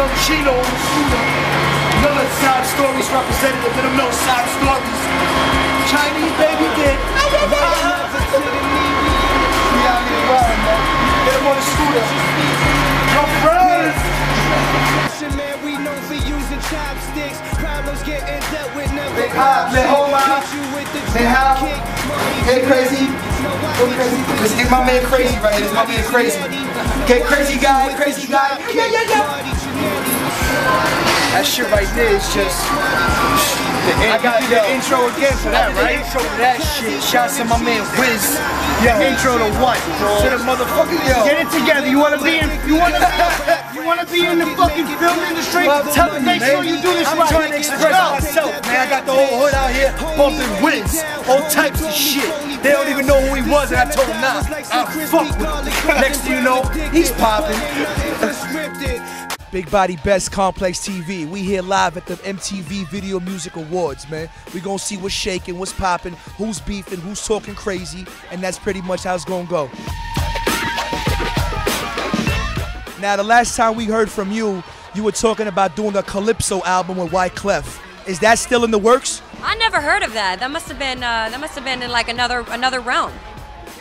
Young Chino on the scooter. Another side stories representative of them no side stories. Chinese baby did. We out here riding, man. Get him on the scooter. Yo, friends. Man, we known for using chopsticks. Problems getting dealt with never. Big hop, let hold my- Hit you Hey, how? drop kick. Money Get crazy. No, Go crazy. Let's get my man crazy right here. This my man crazy. Get crazy guy, crazy guy. Yeah, yeah, yeah. That shit right there is just. I got the intro again for that, right? Intro to that shit. Shouts to my man Wiz. Yo, intro to what? To the motherfucker, yo. Get it together. You want to be in. You want to. You want to be in the fucking film industry. Well, I'm you, Make sure you do this I'm right. trying to express myself, man. I got the whole hood out here bumping Wiz, all types of shit. They don't even know who he was, and I told them, nah, I fuck with him. Next thing you know, he's popping. Big Body Bes Complex TV. We here live at the MTV Video Music Awards, man. We gonna see what's shaking, what's popping, who's beefing, who's talking crazy, and that's pretty much how it's gonna go. Now, the last time we heard from you, you were talking about doing a Calypso album with Wyclef. Is that still in the works? I never heard of that. That must have been uh, that must have been in like another another realm.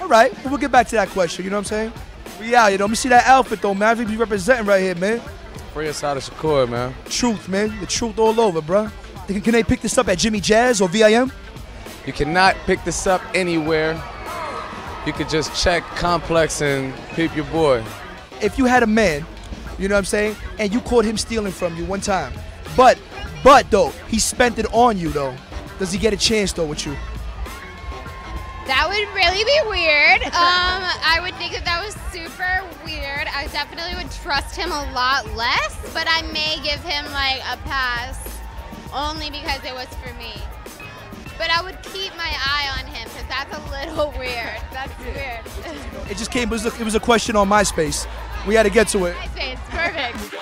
All right, we'll get back to that question. You know what I'm saying? We out here. Let me see that outfit though, man. We be representing right here, man. Free Assata Shakur, man. Truth, man. The truth all over, bruh. Can can they pick this up at Jimmy Jazz or VIM? You cannot pick this up anywhere. You could just check Complex and peep your boy. If you had a man, you know what I'm saying, and you caught him stealing from you one time, but, but though, he spent it on you though. Does he get a chance though with you? That would really be weird. Um, I would think that that was super weird. I definitely would trust him a lot less, but I may give him like a pass only because it was for me. But I would keep my eye on him because that's a little weird. That's weird. It just came. It was, a, it was a question on MySpace. We had to get to it. MySpace, perfect.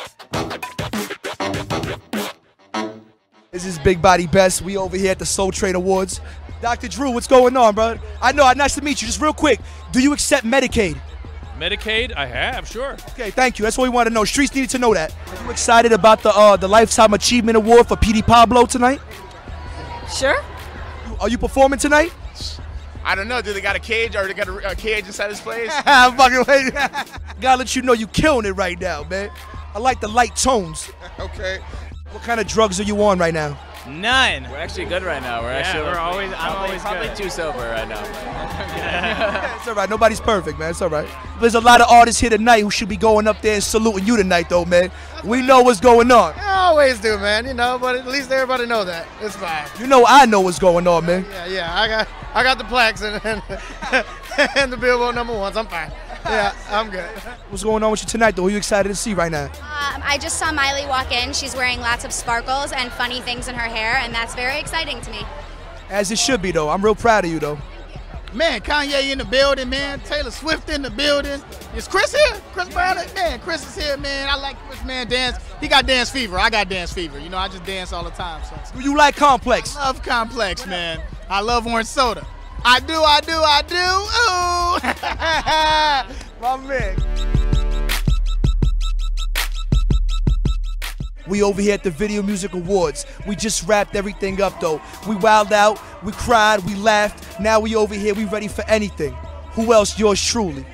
This is Big Body Bes. We over here at the Soul Train Awards. Dr. Drew, what's going on, bro? I know. I nice to meet you. Just real quick, do you accept Medicaid? Medicaid, I have, sure. Okay, thank you. That's what we want to know. Streets needed to know that. Are you excited about the uh, the Lifetime Achievement Award for PD Pablo tonight? Sure. Are you performing tonight? I don't know. Do they got a cage or they got a, a cage inside his place? I'm fucking waiting. Gotta let you know you killing it right now, man. I like the light tones. okay. What kind of drugs are you on right now? None. We're actually good right now. We're Yeah, actually we're always- I'm probably, always probably good. too sober right now. It's all right. Nobody's perfect, man. It's all right. There's a lot of artists here tonight who should be going up there and saluting you tonight, though, man. We know what's going on. I always do, man. You know, but at least everybody know that. It's fine. You know I know what's going on, man. Yeah, yeah. I got, I got the plaques and and, and the Billboard number ones. I'm fine. Yeah, I'm good. What's going on with you tonight, though? Who you excited to see right now? Um, I just saw Miley walk in. She's wearing lots of sparkles and funny things in her hair, and that's very exciting to me. As it should be, though. I'm real proud of you, though. Man, Kanye in the building, man. Taylor Swift in the building. Is Chris here? Chris Brown? Man, Chris is here, man. I like Chris, man. Dance. He got dance fever. I got dance fever. You know, I just dance all the time. So. You like Complex? I love Complex, man. I love orange soda. I do, I do, I do. Ooh. My man. We over here at the Video Music Awards. We just wrapped everything up though. We wilded out, we cried, we laughed. Now we over here, we ready for anything. Who else? Yours truly.